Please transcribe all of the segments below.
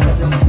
Come on.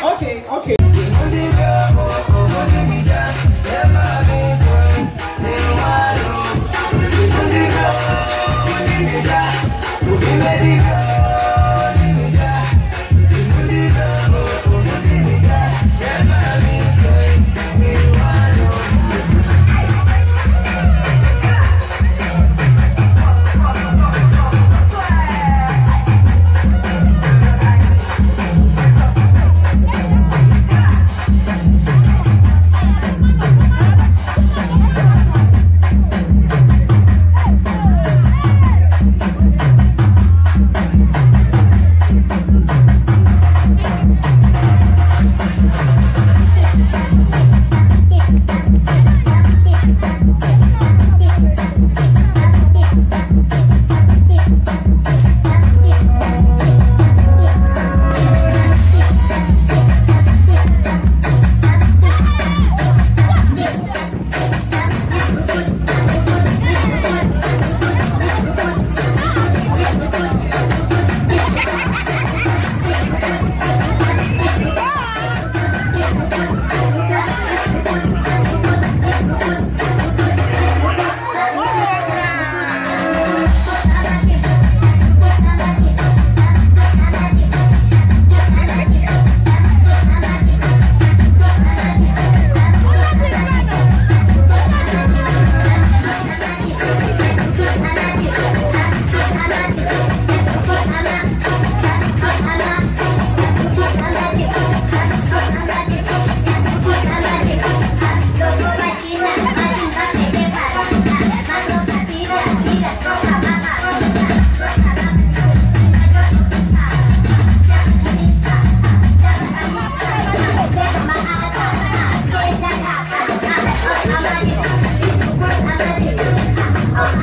Okay, okay.